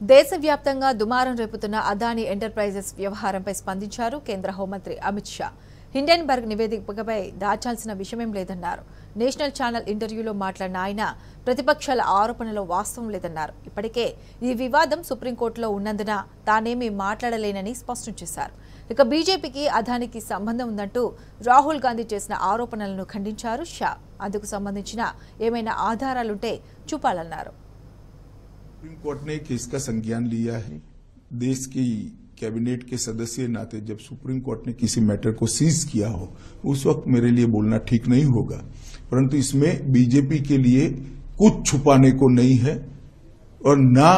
దేశవ్యాప్తంగా దుమారం రేపుతున్న అదానీ ఎంటర్ప్రైజెస్ వ్యవహారంపై స్పందించారు కేంద్ర హోంమంత్రి అమిత్ షా. హిండెన్బర్గ్ నివేదికపై దాచాల్సిన విషయమేం లేదన్నారు. నేషనల్ ఛానల్ ఇంటర్వ్యూలో మాట్లాడిన ఆయన ప్రతిపక్షాల ఆరోపణలో వాస్తవం లేదన్నారు. ఇప్పటికే ఈ వివాదం సుప్రీంకోర్టులో ఉన్నందున తానేమీ మాట్లాడలేనని స్పష్టం చేశారు. ఇక బీజేపీకి అదానికి సంబంధం ఉందంటూ రాహుల్ గాంధీ చేసిన ఆరోపణలను ఖండించారు షా. అందుకు సంబంధించిన ఏమైనా ఆధారాలుంటే చూపాలన్నారు. सुप्रीम कोर्ट ने केस का संज्ञान लिया है। देश की कैबिनेट के सदस्य नाते जब सुप्रीम कोर्ट ने किसी मैटर को सीज किया हो, उस वक्त मेरे लिए बोलना ठीक नहीं होगा। परंतु इसमें बीजेपी के लिए कुछ छुपाने को नहीं है और ना